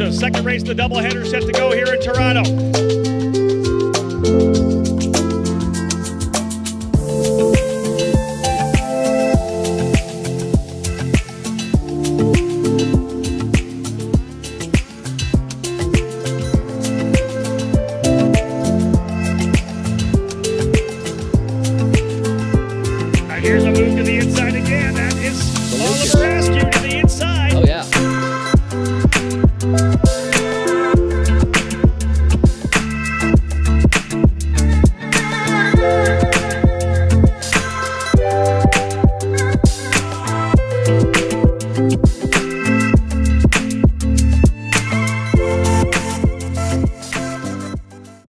So second race, the doubleheader set to go here in Toronto.